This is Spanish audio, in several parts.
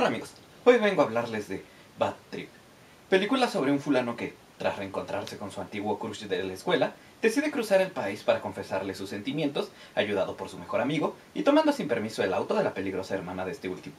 Hola amigos, hoy vengo a hablarles de Bad Trip, película sobre un fulano que, tras reencontrarse con su antiguo crush de la escuela, decide cruzar el país para confesarle sus sentimientos, ayudado por su mejor amigo y tomando sin permiso el auto de la peligrosa hermana de este último.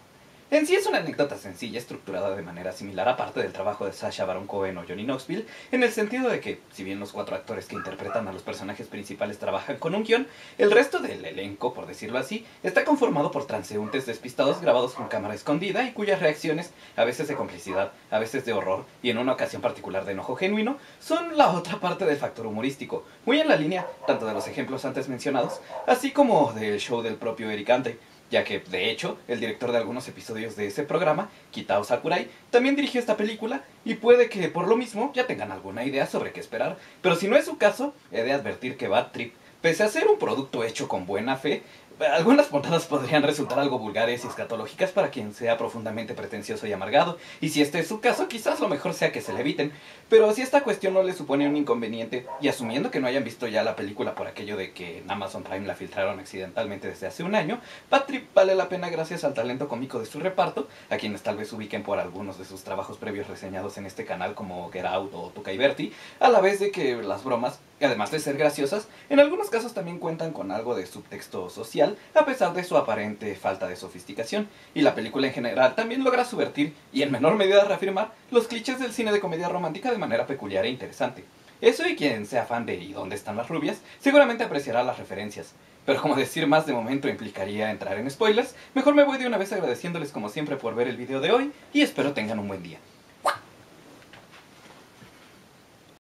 En sí es una anécdota sencilla, estructurada de manera similar a parte del trabajo de Sasha Baron Cohen o Johnny Knoxville, en el sentido de que, si bien los cuatro actores que interpretan a los personajes principales trabajan con un guion, el resto del elenco, por decirlo así, está conformado por transeúntes despistados grabados con cámara escondida y cuyas reacciones, a veces de complicidad, a veces de horror y en una ocasión particular de enojo genuino, son la otra parte del factor humorístico, muy en la línea tanto de los ejemplos antes mencionados, así como del show del propio Eric Andre ya que, de hecho, el director de algunos episodios de ese programa, Kitao Sakurai, también dirigió esta película y puede que por lo mismo ya tengan alguna idea sobre qué esperar, pero si no es su caso, he de advertir que Bad Trip, pese a ser un producto hecho con buena fe, algunas portadas podrían resultar algo vulgares y escatológicas para quien sea profundamente pretencioso y amargado, y si este es su caso, quizás lo mejor sea que se le eviten. Pero si esta cuestión no le supone un inconveniente, y asumiendo que no hayan visto ya la película por aquello de que en Amazon Prime la filtraron accidentalmente desde hace un año, Patrick vale la pena gracias al talento cómico de su reparto, a quienes tal vez ubiquen por algunos de sus trabajos previos reseñados en este canal como Get Out o Tuca y Berti, a la vez de que las bromas, además de ser graciosas, en algunos casos también cuentan con algo de subtexto social, a pesar de su aparente falta de sofisticación, y la película en general también logra subvertir y en menor medida reafirmar los clichés del cine de comedia romántica de manera peculiar e interesante. Eso y quien sea fan de ¿Y dónde están las rubias? seguramente apreciará las referencias. Pero como decir más de momento implicaría entrar en spoilers, mejor me voy de una vez agradeciéndoles como siempre por ver el video de hoy y espero tengan un buen día.